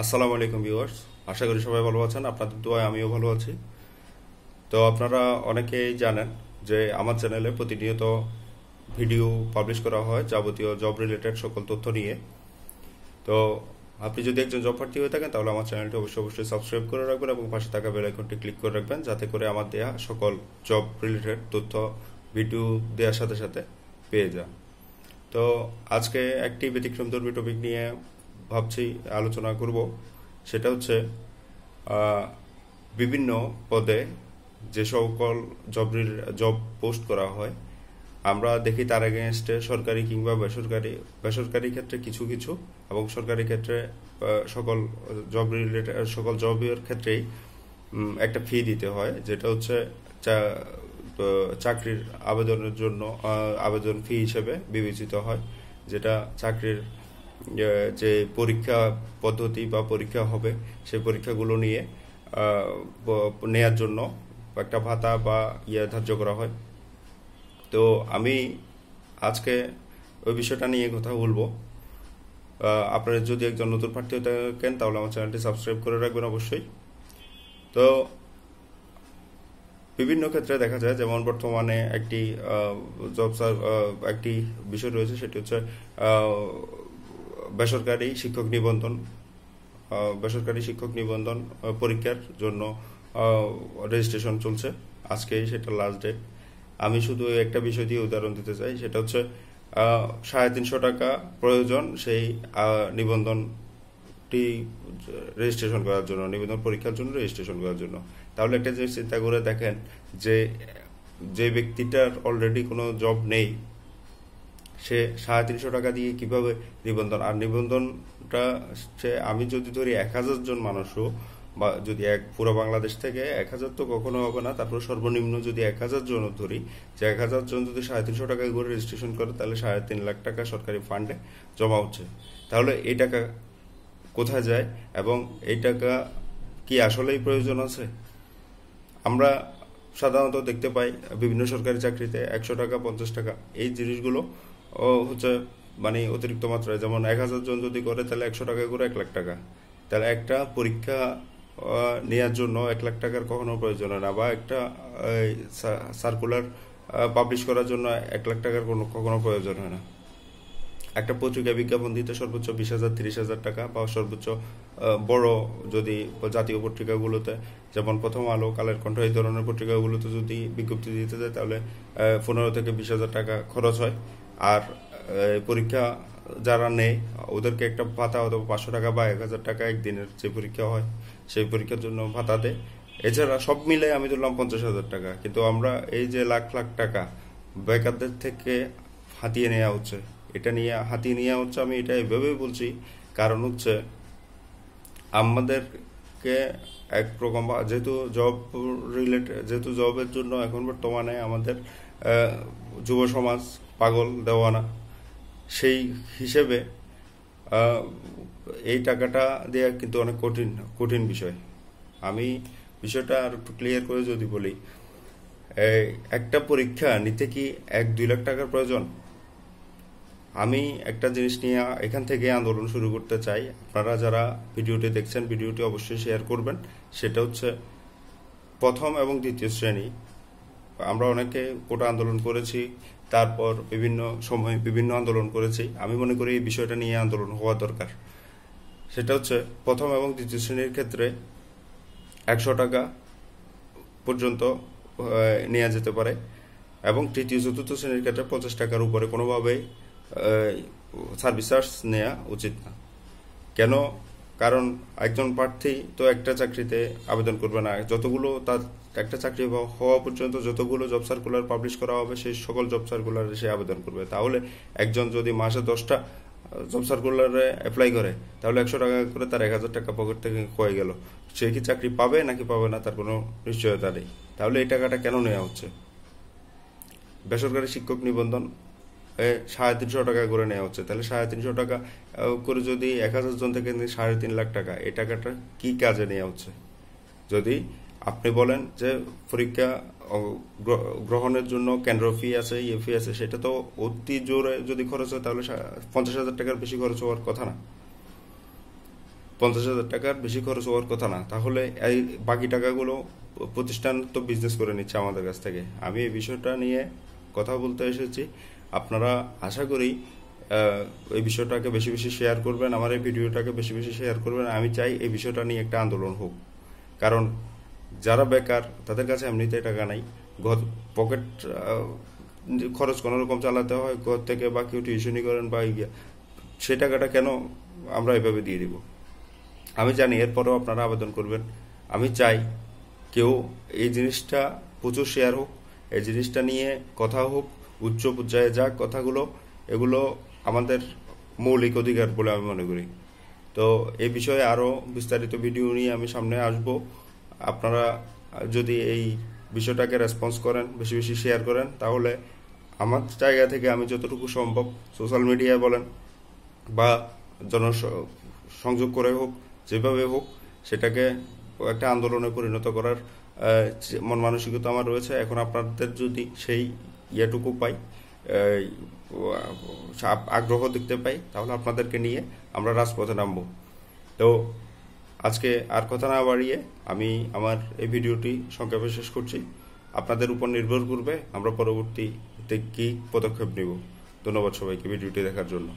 আসসালামু আলাইকুম ভিউয়ার্স। আশা করি সবাই ভালো আছেন। আপনাদের দোয়ায় আমিও ভালো আছি। তো আপনারা অনেকেই জানেন যে আমার চ্যানেলে প্রতিনিয়ত ভিডিও পাবলিশ করা হয় যাবতীয় জব রিলেটেড সকল তথ্য নিয়ে। তো আপনি যদি একজন জব প্রার্থী হয়ে থাকেন, তাহলে আমার চ্যানেলটি অবশ্যই অবশ্যই সাবস্ক্রাইব করে রাখবেন এবং পাশে থাকা বেল আইকনটি ক্লিক করে রাখবেন যাতে করে আমার দেয়া সকল জব রিলেটেড তথ্য, ভিডিও দেওয়ার সাথে সাথে পেয়ে যান। তো আজকে একটি ব্যতিক্রম ধর্মী টপিক নিয়ে ভাবছি, আলোচনা করব। সেটা হচ্ছে বিভিন্ন পদে যে সকল জব জব পোস্ট করা হয়, আমরা দেখি তার এগেনস্টে সরকারি কিংবা বেসরকারি। বেসরকারি ক্ষেত্রে কিছু কিছু এবং সরকারি ক্ষেত্রে সকল জব রিলেটেড সকল জবের ক্ষেত্রেই একটা ফি দিতে হয়, যেটা হচ্ছে চাকরির আবেদনের জন্য আবেদন ফি হিসেবে বিবেচিত হয়, যেটা চাকরির যে পরীক্ষা পদ্ধতি বা পরীক্ষা হবে, সেই পরীক্ষাগুলো নিয়ে নেয়ার জন্য একটা ভাতা বা ইয়ে ধার্য করা হয়। তো আমি আজকে ওই বিষয়টা নিয়ে কথা বলব। আপনারা যদি একজন নতুন প্রার্থী হয়ে থাকেন, তাহলে আমার চ্যানেলটি সাবস্ক্রাইব করে রাখবেন অবশ্যই। তো বিভিন্ন ক্ষেত্রে দেখা যায়, যেমন বর্তমানে একটি জব একটি বিষয় রয়েছে, সেটি হচ্ছে বেসরকারি শিক্ষক নিবন্ধন বেসরকারি শিক্ষক নিবন্ধন পরীক্ষার জন্য রেজিস্ট্রেশন চলছে। আজকেই সেটা লাস্ট ডেট আমি শুধু একটা বিষয় দিয়ে উদাহরণ দিতে চাই, সেটা হচ্ছে সাড়ে তিনশো টাকা প্রয়োজন সেই নিবন্ধনটি রেজিস্ট্রেশন করার জন্য, নিবন্ধন পরীক্ষার জন্য রেজিস্ট্রেশন করার জন্য। তাহলে একটা জিনিস চিন্তা করে দেখেন যে যে ব্যক্তিটার অলরেডি কোনো জব নেই সে সাড়ে তিনশো টাকা দিয়ে কীভাবে নিবন্ধন? আর নিবন্ধনটা সে, আমি যদি ধরি এক হাজার জন মানুষও, বা যদি এক, পুরো বাংলাদেশ থেকে এক হাজার তো কখনো হবে না, তারপর সর্বনিম্ন যদি এক হাজার জন ধরি, যে এক হাজার জন যদি সাড়ে তিনশো টাকা করে রেজিস্ট্রেশন করে, তাহলে সাড়ে তিন লাখ টাকা সরকারি ফান্ডে জমা হচ্ছে। তাহলে এই টাকা কোথায় যায়? এবং এই টাকা কি আসলেই প্রয়োজন আছে? আমরা সাধারণত দেখতে পাই বিভিন্ন সরকারি চাকরিতে একশো টাকা, পঞ্চাশ টাকা, এই জিনিসগুলো ও হচ্ছে মানে অতিরিক্ত মাত্রায়, যেমন এক হাজার জন যদি করে, তাহলে একশো টাকা করে এক লাখ টাকা। তাহলে একটা পরীক্ষা নেওয়ার জন্য এক লাখ টাকার কখনো প্রয়োজন হয় না, বা একটা সার্কুলার পাবলিশ করার জন্য এক লাখ টাকার কোনো, কখনো প্রয়োজন হয় না। একটা পত্রিকা বিজ্ঞাপন দিতে সর্বোচ্চ বিশ হাজার, তিরিশ হাজার টাকা, বা সর্বোচ্চ বড় যদি জাতীয় পত্রিকাগুলোতে, যেমন প্রথম আলো, কালের কণ্ঠ, এই ধরনের পত্রিকাগুলোতে যদি বিজ্ঞপ্তি দিতে যায়, তাহলে পনেরো থেকে বিশ হাজার টাকা খরচ হয়। আর পরীক্ষা যারা নেয়, ওদেরকে একটা ভাতা অথবা পাঁচশো টাকা বা এক হাজার টাকা একদিনের যে পরীক্ষা হয়, সেই পরীক্ষার জন্য ভাতা দেয়। এছাড়া সব মিলে আমি ধরলাম পঞ্চাশ হাজার টাকা। কিন্তু আমরা এই যে লাখ লাখ টাকা বেকারদের থেকে হাতিয়ে নেওয়া হচ্ছে, এটা নিয়ে হাতিয়ে নেওয়া হচ্ছে, আমি এটা এভাবেই বলছি। কারণ হচ্ছে আমাদেরকে এক রকম যেহেতু জব রিলেটেড যেহেতু জবের জন্য এখন বর্তমানে আমাদের যুব সমাজ পাগল দেওয়ানা। সেই হিসেবে এই টাকাটা দেওয়া কিন্তু অনেক কঠিন কঠিন বিষয়। আমি বিষয়টা আর একটু ক্লিয়ার করে যদি বলি একটা পরীক্ষা নিতে কি এক, দুই লাখ টাকার প্রয়োজন? আমি একটা জিনিস নিয়ে এখান থেকে আন্দোলন শুরু করতে চাই। আপনারা যারা ভিডিওটি দেখছেন, ভিডিওটি অবশ্যই শেয়ার করবেন। সেটা হচ্ছে প্রথম এবং দ্বিতীয় শ্রেণি। আমরা অনেকে কোটা আন্দোলন করেছি, তারপর বিভিন্ন সময় বিভিন্ন আন্দোলন করেছি। আমি মনে করি এই বিষয়টা নিয়ে আন্দোলন হওয়া দরকার। সেটা হচ্ছে প্রথম এবং দ্বিতীয় শ্রেণির ক্ষেত্রে একশো টাকা পর্যন্ত নেওয়া যেতে পারে এবং তৃতীয়, চতুর্থ শ্রেণির ক্ষেত্রে পঞ্চাশ টাকার উপরে কোনোভাবেই সার্ভিস চার্জ নেওয়া উচিত না। কেন কারণ একজন প্রার্থী তো একটা চাকরিতে আবেদন করবে না। যতগুলো তার একটা চাকরি হওয়া- পর্যন্ত যতগুলো জব সার্কুলার পাবলিশ করা হবে, সেই সকল জব সার্কুলারে সে আবেদন করবে। তাহলে একজন যদি মাসে দশটা জব সার্কুলারে অ্যাপ্লাই করে, তাহলে একশো টাকা করে তার এক হাজার টাকা পকেট থেকে হয়ে গেল। সে কি চাকরি পাবে নাকি পাবে না তার কোনো নিশ্চয়তা নেই। তাহলে এই টাকাটা কেন নেওয়া হচ্ছে? বেসরকারি শিক্ষক নিবন্ধন সাড়ে তিনশো টাকা করে নেওয়া হচ্ছে। তাহলে সাড়ে তিনশো টাকা করে যদি এক হাজার জন থেকে সাড়ে তিন লাখ টাকা, এই টাকাটা কি কাজে নেওয়া হচ্ছে? যদি আপনি বলেন যে পরীক্ষা গ্রহণের জন্য কেন্দ্র ফি আছে ইয়ে ফি আছে, সেটা তো অতি জোরে যদি খরচ হয়, তাহলে পঞ্চাশ হাজার টাকার বেশি খরচ হওয়ার কথা না। পঞ্চাশ হাজার টাকার বেশি খরচ হওয়ার কথা না। তাহলে এই বাকি টাকাগুলো প্রতিষ্ঠান তো বিজনেস করে নিচ্ছে আমাদের কাছ থেকে। আমি এই বিষয়টা নিয়ে কথা বলতে এসেছি। আপনারা আশা করি এই বিষয়টাকে বেশি বেশি শেয়ার করবেন, আমার এই ভিডিওটাকে বেশি বেশি শেয়ার করবেন। আমি চাই এই বিষয়টা নিয়ে একটা আন্দোলন হোক। কারণ যারা বেকার, তাদের কাছে এমনিতে টাকা নাই। ঘর পকেট খরচ কোনো রকম চালাতে হয়, ঘর থেকে বা কেউ টিউশনি করেন বা ইয়ে সেই টাকাটা কেন আমরা এভাবে দিয়ে দিব? আমি জানি এরপরেও আপনারা আবেদন করবেন। আমি চাই কেউ এই জিনিসটা প্রচুর শেয়ার হোক, এই জিনিসটা নিয়ে কথা হোক উচ্চ পর্যায়ে যাক কথাগুলো, এগুলো আমাদের মৌলিক অধিকার বলে আমি মনে করি। তো এই বিষয়ে আরও বিস্তারিত ভিডিও নিয়ে আমি সামনে আসব। আপনারা যদি এই বিষয়টাকে রেসপন্স করেন, বেশি বেশি শেয়ার করেন, তাহলে আমার জায়গা থেকে আমি যতটুকু সম্ভব সোশ্যাল মিডিয়ায় বলেন বা জন সংযোগ করে হোক, যেভাবে হোক, সেটাকে একটা আন্দোলনে পরিণত করার মন মানসিকতা আমার রয়েছে। এখন আপনাদের যদি সেই ইয়েটুকু পাই আগ্রহ দেখতে পাই, তাহলে আপনাদেরকে নিয়ে আমরা রাজপথে নামব। তো আজকে আর কথা না বাড়িয়ে আমি আমার এই ভিডিওটি সংক্ষেপে শেষ করছি। আপনাদের উপর নির্ভর করবে, আমরা পরবর্তীতে কী পদক্ষেপ নেব। ধন্যবাদ সবাইকে ভিডিওটি দেখার জন্য।